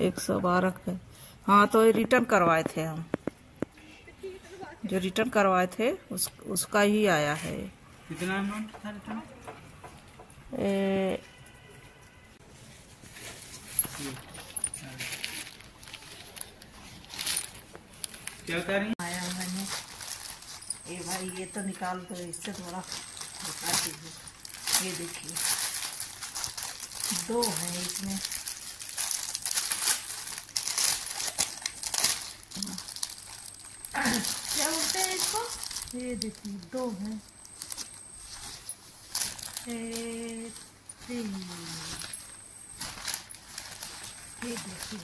एक सौ बारह का। हाँ तो ये रिटर्न करवाए थे हम। जो रिटर्न करवाए थे उस उसका ही आया है। कितना अमाउंट था रिटर्न ए, क्या कह रही आया मैंने। ए भाई ये तो निकाल दो इससे थोड़ा बता दीजिए। ये देखिए। दो है इसमें। क्या बोलते हैं इसको? ये देखिए दो है। एक, तीन। ये देखिए।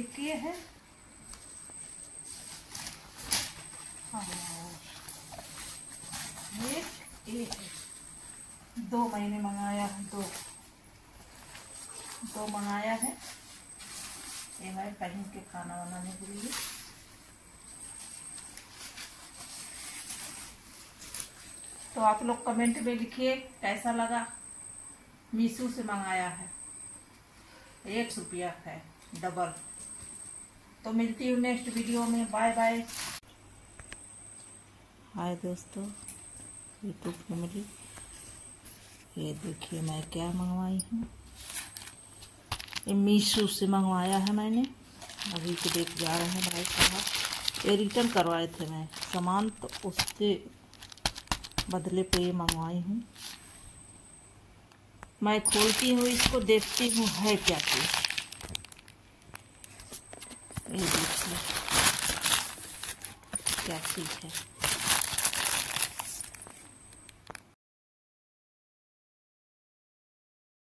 एक ये है। और एक दो महीने मंगाया है, दो दो मंगाया है। ये मैं पहन के खाना बनाने के लिए। तो आप लोग कमेंट में लिखिए, कैसा लगा? मीशो से मंगाया है। एक रुपया है डबल तो मिलती हूँ नेक्स्ट वीडियो में। बाय बाय हाय दोस्तों यूट्यूब फैमिली ये देखिए मैं क्या मंगवाई हूँ। ये मीशो से मंगवाया है मैंने। अभी के देख जा रहे हैं भाई साहब। ये रिटर्न करवाए थे मैं। सामान तो उससे बदले पे ये मंगवाई हूँ। मैं खोलती हूँ, इसको देखती हूँ, है क्या चीज़? ये देखिए, क्या चीज़ है।